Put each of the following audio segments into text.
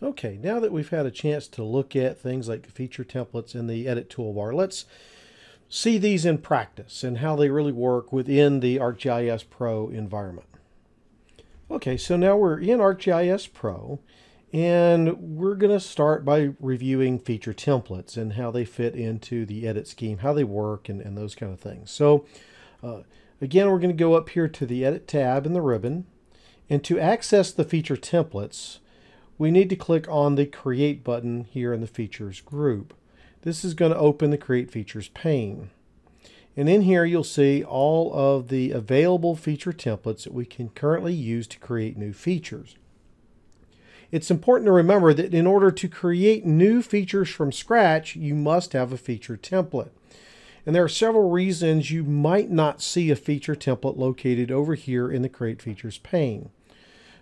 Okay, now that we've had a chance to look at things like feature templates in the edit toolbar, let's see these in practice and how they really work within the ArcGIS Pro environment. Okay, so now we're in ArcGIS Pro and we're going to start by reviewing feature templates and how they fit into the edit scheme, how they work and, and those kind of things. So uh, again, we're going to go up here to the edit tab in the ribbon and to access the feature templates, we need to click on the Create button here in the Features group. This is going to open the Create Features pane. And in here you'll see all of the available feature templates that we can currently use to create new features. It's important to remember that in order to create new features from scratch, you must have a feature template. And there are several reasons you might not see a feature template located over here in the Create Features pane.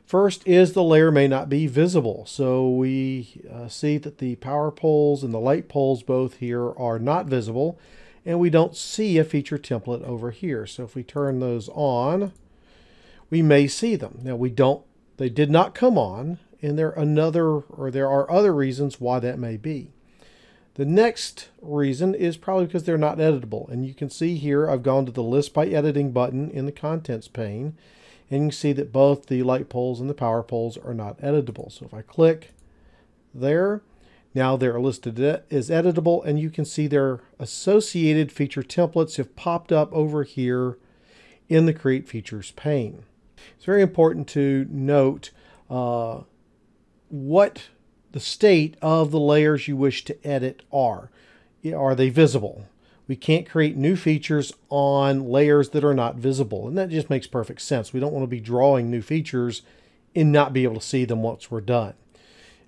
First is the layer may not be visible. So we uh, see that the power poles and the light poles both here are not visible and we don't see a feature template over here. So if we turn those on, we may see them. Now we don't, they did not come on and there another or there are other reasons why that may be. The next reason is probably because they're not editable. And you can see here I've gone to the list by editing button in the contents pane and you can see that both the light poles and the power poles are not editable. So if I click there, now they're listed as editable and you can see their associated feature templates have popped up over here in the Create Features pane. It's very important to note uh, what the state of the layers you wish to edit are. Are they visible? We can't create new features on layers that are not visible. And that just makes perfect sense. We don't want to be drawing new features and not be able to see them once we're done.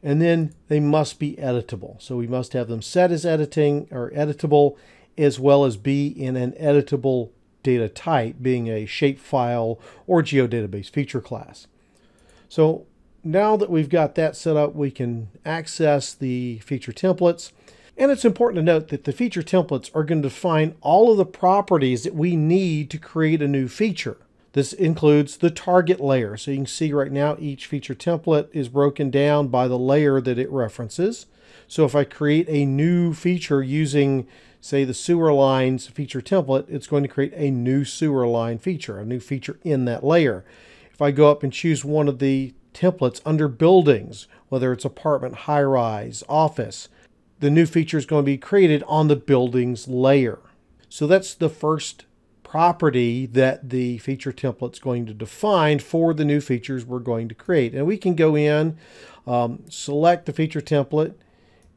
And then they must be editable. So we must have them set as editing or editable as well as be in an editable data type, being a shapefile or geodatabase feature class. So now that we've got that set up, we can access the feature templates and it's important to note that the feature templates are going to define all of the properties that we need to create a new feature. This includes the target layer. So you can see right now each feature template is broken down by the layer that it references. So if I create a new feature using, say, the sewer lines feature template, it's going to create a new sewer line feature, a new feature in that layer. If I go up and choose one of the templates under buildings, whether it's apartment, high rise, office, the new feature is going to be created on the building's layer. So that's the first property that the feature template is going to define for the new features we're going to create. And we can go in, um, select the feature template,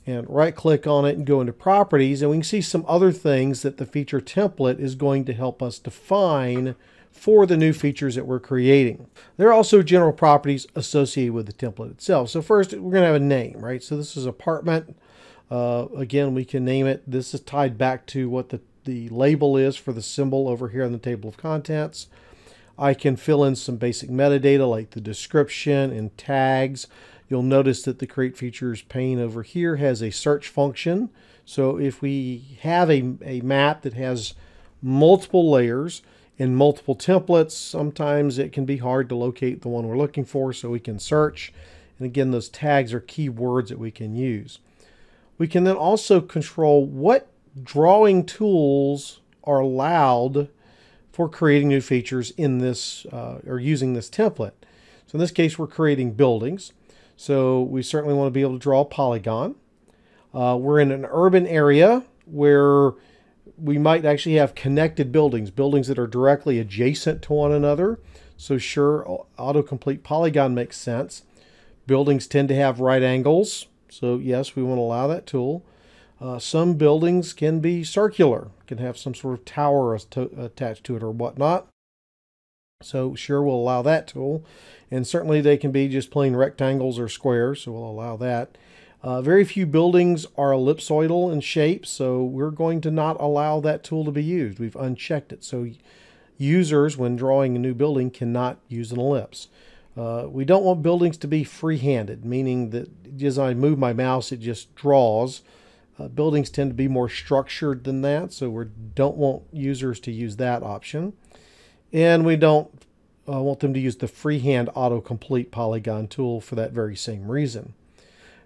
and right click on it and go into properties and we can see some other things that the feature template is going to help us define for the new features that we're creating. There are also general properties associated with the template itself. So first we're going to have a name, right? So this is apartment uh, again, we can name it. This is tied back to what the, the label is for the symbol over here in the table of contents. I can fill in some basic metadata like the description and tags. You'll notice that the Create Features pane over here has a search function. So if we have a, a map that has multiple layers and multiple templates, sometimes it can be hard to locate the one we're looking for, so we can search. And again, those tags are keywords that we can use. We can then also control what drawing tools are allowed for creating new features in this uh, or using this template. So in this case, we're creating buildings. So we certainly want to be able to draw a polygon. Uh, we're in an urban area where we might actually have connected buildings, buildings that are directly adjacent to one another. So sure, autocomplete polygon makes sense. Buildings tend to have right angles. So yes, we want to allow that tool. Uh, some buildings can be circular, can have some sort of tower attached to it or whatnot. So sure, we'll allow that tool. And certainly they can be just plain rectangles or squares, so we'll allow that. Uh, very few buildings are ellipsoidal in shape, so we're going to not allow that tool to be used. We've unchecked it. So users, when drawing a new building, cannot use an ellipse. Uh, we don't want buildings to be free-handed, meaning that as I move my mouse, it just draws. Uh, buildings tend to be more structured than that, so we don't want users to use that option. And we don't uh, want them to use the freehand autocomplete polygon tool for that very same reason.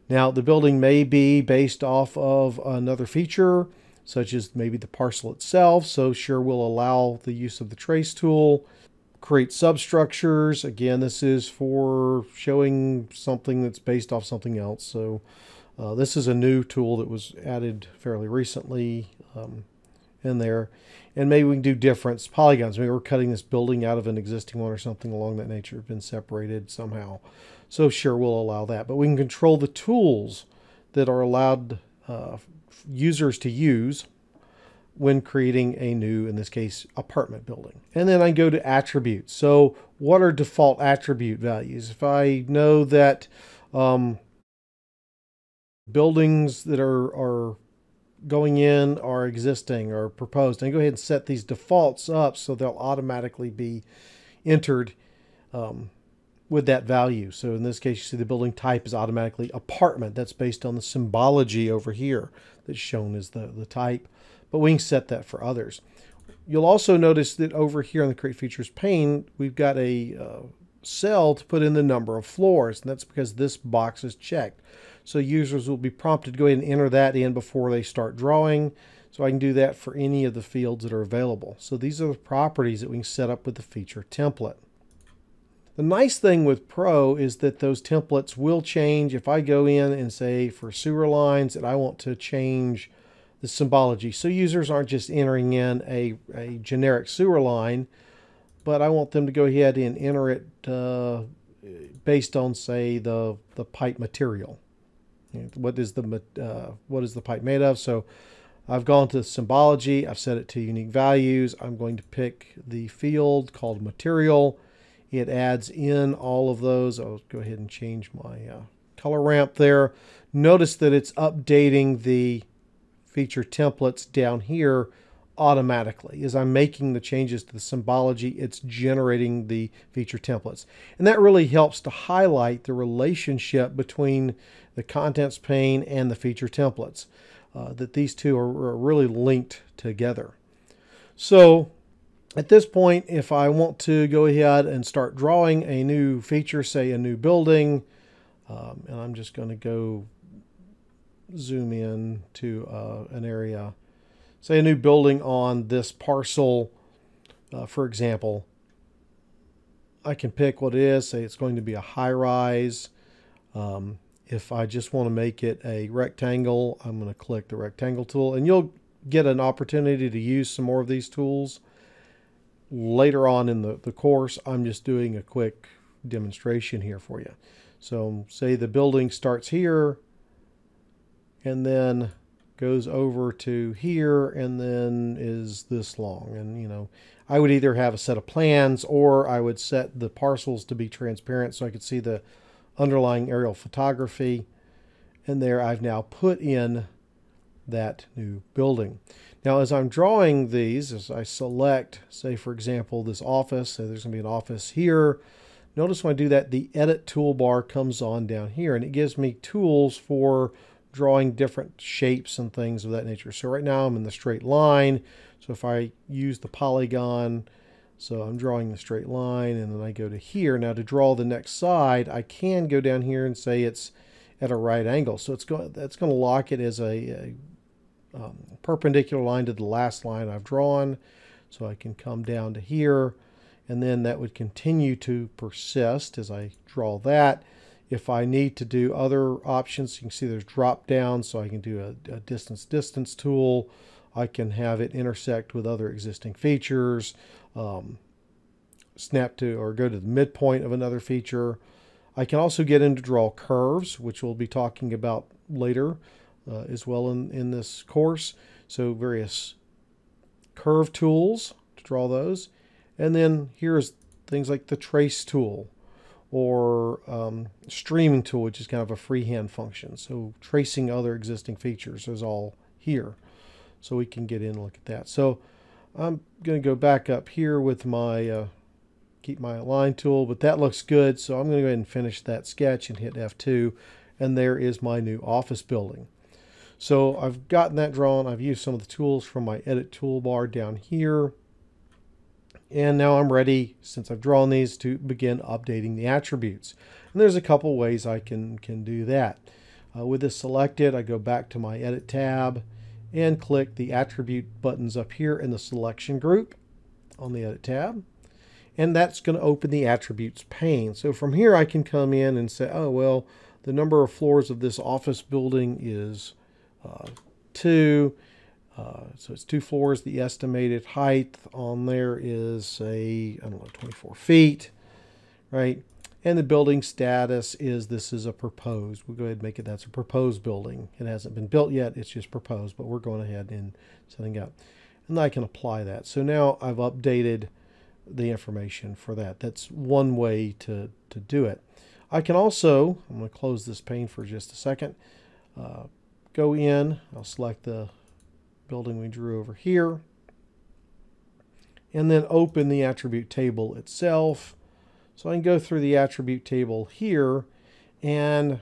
Now, the building may be based off of another feature, such as maybe the parcel itself. So, sure, we'll allow the use of the trace tool. Create substructures. Again, this is for showing something that's based off something else. So, uh, this is a new tool that was added fairly recently um, in there. And maybe we can do difference polygons. Maybe we're cutting this building out of an existing one or something along that nature, been separated somehow. So sure, we'll allow that. But we can control the tools that are allowed uh, users to use when creating a new, in this case, apartment building. And then I go to attributes. So what are default attribute values? If I know that um, buildings that are, are going in are existing or proposed, I go ahead and set these defaults up so they'll automatically be entered um, with that value. So in this case, you see the building type is automatically apartment. That's based on the symbology over here that's shown as the, the type, but we can set that for others. You'll also notice that over here on the Create Features pane, we've got a uh, cell to put in the number of floors, and that's because this box is checked. So users will be prompted to go ahead and enter that in before they start drawing. So I can do that for any of the fields that are available. So these are the properties that we can set up with the feature template. The nice thing with Pro is that those templates will change. If I go in and say for sewer lines that I want to change the symbology, so users aren't just entering in a, a generic sewer line, but I want them to go ahead and enter it uh, based on, say, the, the pipe material. What is the uh, what is the pipe made of? So I've gone to symbology. I've set it to unique values. I'm going to pick the field called material it adds in all of those. I'll go ahead and change my uh, color ramp there. Notice that it's updating the feature templates down here automatically. As I'm making the changes to the symbology, it's generating the feature templates. And that really helps to highlight the relationship between the contents pane and the feature templates, uh, that these two are, are really linked together. So at this point, if I want to go ahead and start drawing a new feature, say a new building, um, and I'm just going to go zoom in to uh, an area, say a new building on this parcel, uh, for example, I can pick what it is, say it's going to be a high rise. Um, if I just want to make it a rectangle, I'm going to click the rectangle tool and you'll get an opportunity to use some more of these tools later on in the, the course, I'm just doing a quick demonstration here for you. So say the building starts here and then goes over to here and then is this long. And, you know, I would either have a set of plans or I would set the parcels to be transparent so I could see the underlying aerial photography. And there I've now put in that new building. Now, as I'm drawing these, as I select, say, for example, this office, so there's going to be an office here. Notice when I do that, the edit toolbar comes on down here, and it gives me tools for drawing different shapes and things of that nature. So right now I'm in the straight line. So if I use the polygon, so I'm drawing the straight line, and then I go to here. Now to draw the next side, I can go down here and say it's at a right angle. So it's going that's going to lock it as a, a um, perpendicular line to the last line I've drawn. So I can come down to here and then that would continue to persist as I draw that. If I need to do other options, you can see there's drop down so I can do a, a distance distance tool. I can have it intersect with other existing features, um, snap to or go to the midpoint of another feature. I can also get into draw curves, which we'll be talking about later uh, as well in, in this course. So various curve tools to draw those. And then here's things like the trace tool or um, streaming tool, which is kind of a freehand function. So tracing other existing features is all here. So we can get in and look at that. So I'm going to go back up here with my, uh, keep my align tool, but that looks good. So I'm going to go ahead and finish that sketch and hit F2. And there is my new office building. So I've gotten that drawn. I've used some of the tools from my edit toolbar down here. And now I'm ready, since I've drawn these, to begin updating the attributes. And there's a couple ways I can, can do that. Uh, with this selected, I go back to my Edit tab and click the attribute buttons up here in the selection group on the Edit tab. And that's going to open the attributes pane. So from here I can come in and say, oh, well, the number of floors of this office building is uh, 2. Uh, so it's two floors. The estimated height on there is, say, I don't know, 24 feet, right? And the building status is this is a proposed. We'll go ahead and make it that's a proposed building. It hasn't been built yet. It's just proposed, but we're going ahead and setting up. And I can apply that. So now I've updated the information for that. That's one way to, to do it. I can also, I'm going to close this pane for just a second, uh, go in, I'll select the building we drew over here, and then open the attribute table itself so I can go through the attribute table here and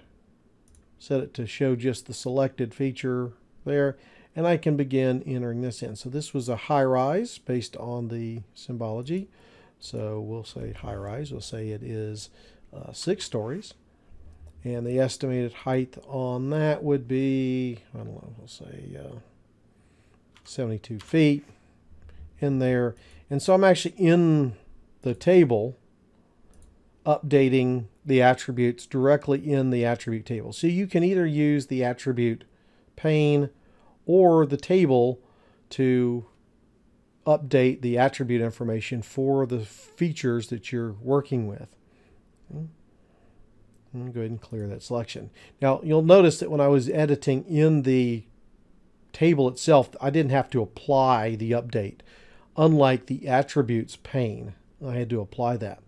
set it to show just the selected feature there. And I can begin entering this in. So this was a high rise based on the symbology. So we'll say high rise. We'll say it is uh, six stories. And the estimated height on that would be, I don't know, we'll say uh, 72 feet in there. And so I'm actually in the table updating the attributes directly in the attribute table. So you can either use the attribute pane or the table to update the attribute information for the features that you're working with. Okay. Go ahead and clear that selection. Now you'll notice that when I was editing in the table itself, I didn't have to apply the update. Unlike the attributes pane, I had to apply that.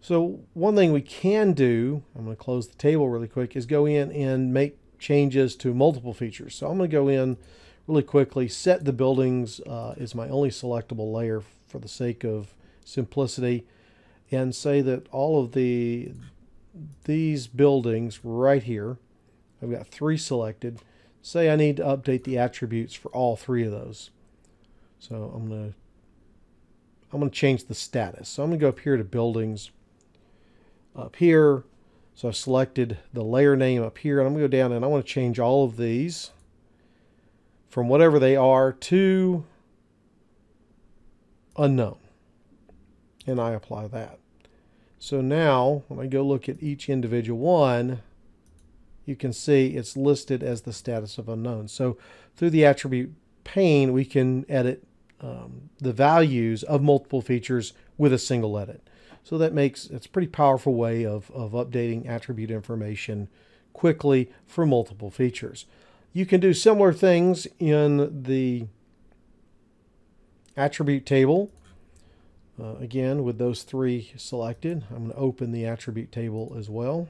So one thing we can do, I'm going to close the table really quick, is go in and make changes to multiple features. So I'm going to go in really quickly, set the buildings uh, as my only selectable layer for the sake of simplicity, and say that all of the these buildings right here, I've got three selected, say I need to update the attributes for all three of those. So I'm going to I'm going to change the status. So I'm going to go up here to buildings up here. So I've selected the layer name up here and I'm going to go down and I want to change all of these from whatever they are to unknown. And I apply that. So now when I go look at each individual one, you can see it's listed as the status of unknown. So through the attribute pane, we can edit um, the values of multiple features with a single edit. So that makes it's a pretty powerful way of, of updating attribute information quickly for multiple features. You can do similar things in the attribute table. Uh, again, with those three selected, I'm going to open the attribute table as well.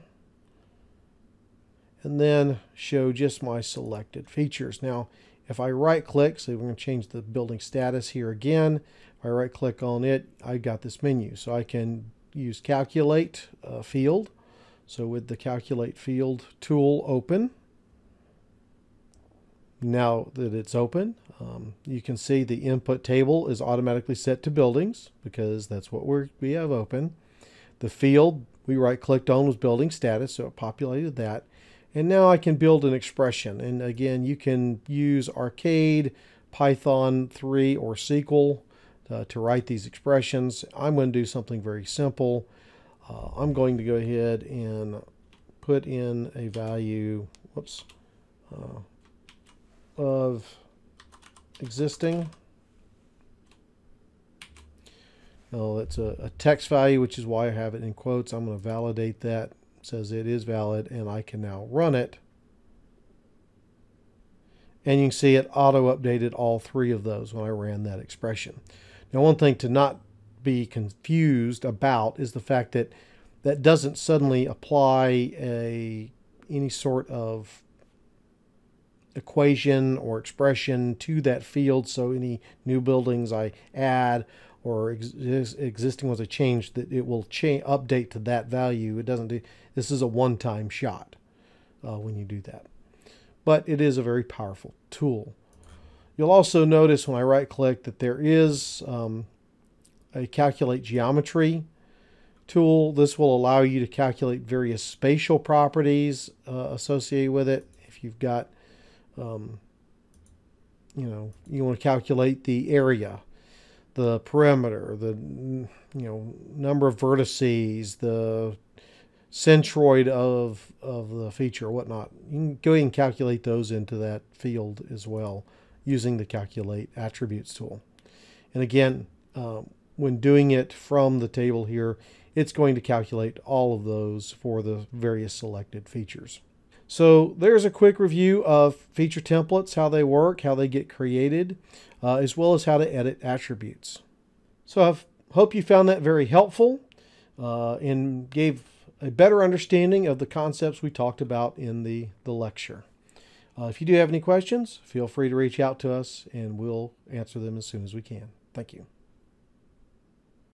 And then show just my selected features. Now, if I right click, so we're going to change the building status here again. If I right click on it, I got this menu. So I can use calculate uh, field. So with the calculate field tool open, now that it's open, um, you can see the input table is automatically set to buildings because that's what we we have open. The field we right clicked on was building status, so it populated that. And now I can build an expression. And again, you can use Arcade, Python 3, or SQL uh, to write these expressions. I'm going to do something very simple. Uh, I'm going to go ahead and put in a value, whoops, uh, of existing. Oh, that's a, a, text value, which is why I have it in quotes. I'm going to validate that. Says it is valid, and I can now run it. And you can see it auto-updated all three of those when I ran that expression. Now, one thing to not be confused about is the fact that that doesn't suddenly apply a any sort of equation or expression to that field. So any new buildings I add or ex existing ones I change, that it will change update to that value. It doesn't do. This is a one-time shot uh, when you do that, but it is a very powerful tool. You'll also notice when I right click that there is um, a calculate geometry tool. This will allow you to calculate various spatial properties uh, associated with it. If you've got, um, you know, you want to calculate the area, the perimeter, the you know number of vertices, the centroid of of the feature whatnot. You can go ahead and calculate those into that field as well using the calculate attributes tool. And again, um, when doing it from the table here, it's going to calculate all of those for the various selected features. So there's a quick review of feature templates, how they work, how they get created, uh, as well as how to edit attributes. So I hope you found that very helpful uh, and gave a better understanding of the concepts we talked about in the, the lecture. Uh, if you do have any questions, feel free to reach out to us and we'll answer them as soon as we can. Thank you.